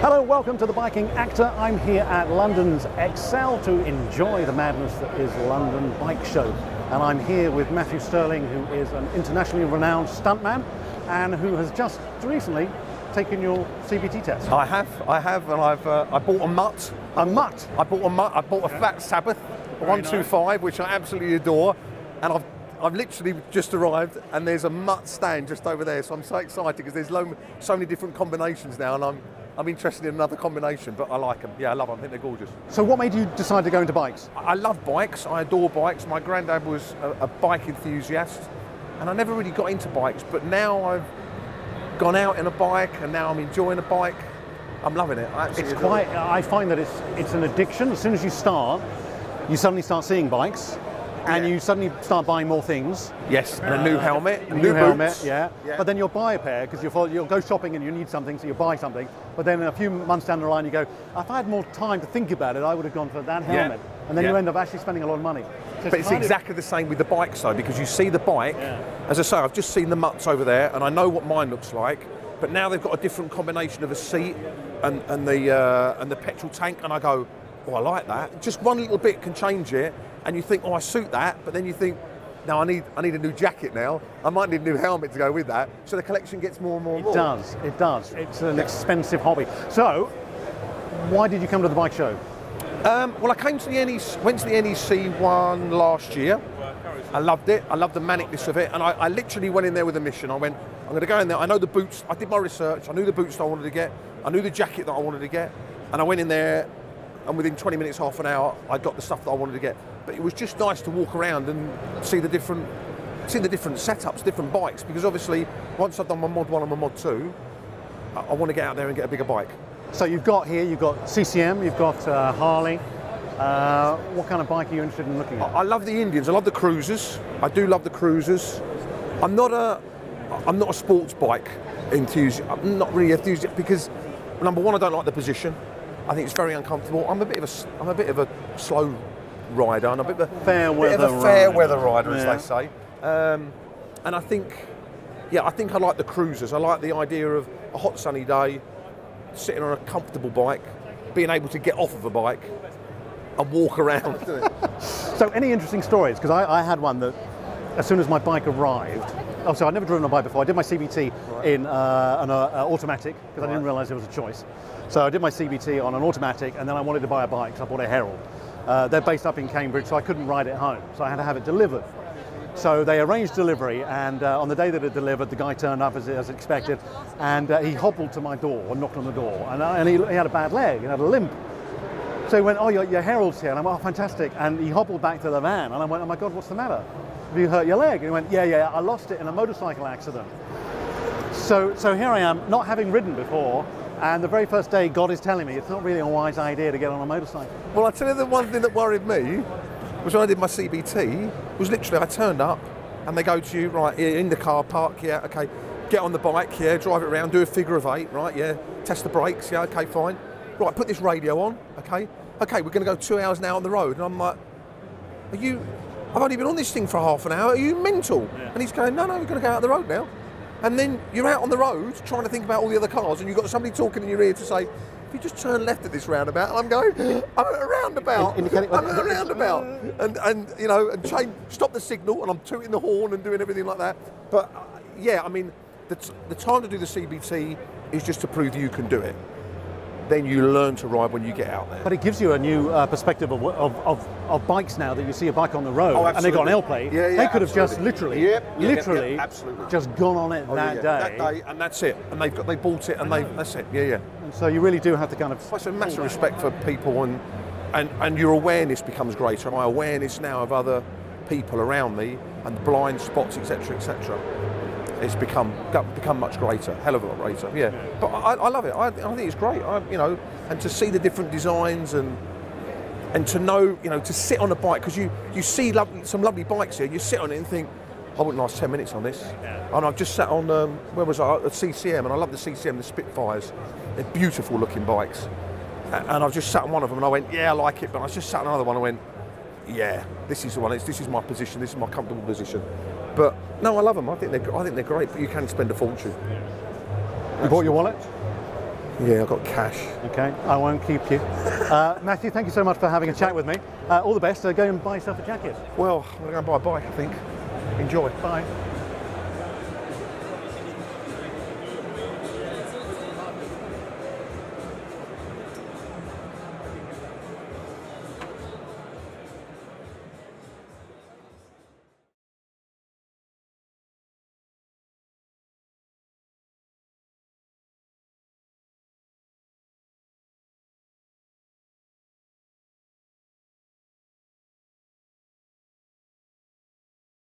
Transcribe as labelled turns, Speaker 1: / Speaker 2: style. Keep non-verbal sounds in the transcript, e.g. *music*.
Speaker 1: Hello, welcome to the Biking Actor. I'm here at London's Excel to enjoy the madness that is London Bike Show. And I'm here with Matthew Stirling, who is an internationally renowned stuntman and who has just recently taken your CBT test.
Speaker 2: I have, I have, and I've uh, I bought a mutt.
Speaker 1: A mutt?
Speaker 2: I bought a mutt. I bought a Fat Sabbath, one two five, which I absolutely adore, and I've I've literally just arrived, and there's a mutt stand just over there. So I'm so excited because there's lo- so many different combinations now, and I'm I'm interested in another combination, but I like them. Yeah, I love them. I think they're gorgeous.
Speaker 1: So what made you decide to go into bikes?
Speaker 2: I love bikes. I adore bikes. My granddad was a, a bike enthusiast, and I never really got into bikes. But now I've gone out in a bike, and now I'm enjoying a bike. I'm loving it. I
Speaker 1: It's
Speaker 2: adore it.
Speaker 1: quite, I find that it's, it's an addiction. As soon as you start, you suddenly start seeing bikes and
Speaker 2: Yeah.
Speaker 1: you suddenly start buying more things.
Speaker 2: Yes, and a new helmet,
Speaker 1: A new,
Speaker 2: new
Speaker 1: helmet,
Speaker 2: boots.
Speaker 1: yeah.
Speaker 2: Yeah.
Speaker 1: But then you'll buy a pair because you'll, you'll go shopping and you need something, so you buy something. But then a few months down the line, you go, if I had more time to think about it, I would have gone for that helmet. Yeah. And then you end up actually spending a lot of money. So
Speaker 2: But it's
Speaker 1: of-
Speaker 2: exactly the same with the bikes though, because you see the bike,
Speaker 1: Yeah.
Speaker 2: as I say, I've just seen the mutts over there and I know what mine looks like, but now they've got a different combination of a seat and, and, the, uh, and the petrol tank and I go, oh, I like that. Just one little bit can change it and you think, oh, I suit that, but then you think, no, I need, I need a new jacket now. I might need a new helmet to go with that. So the collection gets more and more and
Speaker 1: It
Speaker 2: more.
Speaker 1: does, it does. It's an expensive hobby. So, why did you come to the bike show?
Speaker 2: Um, well, I came to the NEC, went to the NEC one last year. I loved it. I loved the manicness of it, and I, I literally went in there with a mission. I went, I'm going to go in there. I know the boots. I did my research. I knew the boots that I wanted to get. I knew the jacket that I wanted to get, and I went in there. And within 20 minutes, half an hour, I got the stuff that I wanted to get. But it was just nice to walk around and see the different, see the different setups, different bikes. Because obviously, once I've done my mod one and my mod two, I, I want to get out there and get a bigger bike.
Speaker 1: So you've got here, you've got CCM, you've got uh, Harley. Uh, what kind of bike are you interested in looking at?
Speaker 2: I love the Indians. I love the cruisers. I do love the cruisers. I'm not a, I'm not a sports bike enthusiast. I'm not really enthusiastic because number one, I don't like the position. I think it's very uncomfortable. I'm a bit of a, I'm a bit of a slow rider and a bit of a
Speaker 1: Fair weather
Speaker 2: a fair
Speaker 1: rider.
Speaker 2: weather rider, as
Speaker 1: Yeah.
Speaker 2: they say. Um, and I think, yeah, I think I like the cruisers. I like the idea of a hot sunny day, sitting on a comfortable bike, being able to get off of a bike and walk around. *laughs*
Speaker 1: So, any interesting stories? Because I, I had one that, as soon as my bike arrived, oh, so I'd never driven a bike before. I did my CBT in uh, an uh, uh, automatic because I didn't realise there was a choice. So I did my CBT on an automatic, and then I wanted to buy a bike, so I bought a Herald. Uh, they're based up in Cambridge, so I couldn't ride it home, so I had to have it delivered. So they arranged delivery, and uh, on the day that it delivered, the guy turned up as, as expected, and uh, he hobbled to my door and knocked on the door, and, and he, he had a bad leg, he had a limp. So he went, oh, your, your Herald's here. And I went, oh, fantastic. And he hobbled back to the van. And I went, oh my God, what's the matter? Have you hurt your leg? And he went, yeah, yeah, I lost it in a motorcycle accident. So, so here I am, not having ridden before. And the very first day, God is telling me it's not really a wise idea to get on a motorcycle.
Speaker 2: Well, I tell you the one thing that worried me was when I did my CBT was literally I turned up and they go to you right in the car park, yeah, okay, get on the bike, yeah, drive it around, do a figure of eight, right, yeah, test the brakes, yeah, okay, fine, right, put this radio on, okay, okay, we're going to go two hours now on the road, and I'm like, are you? I've only been on this thing for half an hour. Are you mental? And he's going, no, no, we're going to go out the road now. And then you're out on the road trying to think about all the other cars, and you've got somebody talking in your ear to say, if you just turn left at this roundabout, and I'm going, I'm at a roundabout,
Speaker 1: Indicating-
Speaker 2: I'm at a roundabout, and and you know, and change, stop the signal, and I'm tooting the horn and doing everything like that. But uh, yeah, I mean, the, t- the time to do the CBT is just to prove you can do it. Then you learn to ride when you get out there.
Speaker 1: But it gives you a new uh, perspective of, of, of, of bikes now that you see a bike on the road
Speaker 2: Oh,
Speaker 1: and they got an L-plate.
Speaker 2: Yeah, yeah,
Speaker 1: they could have just literally,
Speaker 2: Yep, yep, yep,
Speaker 1: literally,
Speaker 2: yep, absolutely.
Speaker 1: just gone on it
Speaker 2: Oh,
Speaker 1: that, day.
Speaker 2: that day, and that's it. And they've got they bought it, and they that's it. Yeah, yeah.
Speaker 1: And so you really do have to kind of.
Speaker 2: It's a massive respect for people, and and and your awareness becomes greater. My awareness now of other people around me and blind spots, etc., etc. It's become become much greater, hell of a lot greater. Yeah, but I, I love it. I, I think it's great. I, you know, and to see the different designs and and to know, you know, to sit on a bike because you you see some lovely bikes here. You sit on it and think, I wouldn't last ten minutes on this. And I've just sat on um, where was I at CCM, and I love the CCM, the Spitfires. They're beautiful looking bikes. And I've just sat on one of them, and I went, yeah, I like it. But I just sat on another one, and went, yeah, this is the one. It's, this is my position. This is my comfortable position. But no, I love them. I think they're I think they're great. But you can spend a fortune.
Speaker 1: You bought your wallet?
Speaker 2: Yeah, I've got cash.
Speaker 1: Okay, I won't keep you. *laughs* Uh, Matthew, thank you so much for having a chat with me. Uh, all the best. Uh, go and buy yourself a jacket.
Speaker 2: Well, I'm going to buy a bike, I think. Enjoy.
Speaker 1: Bye.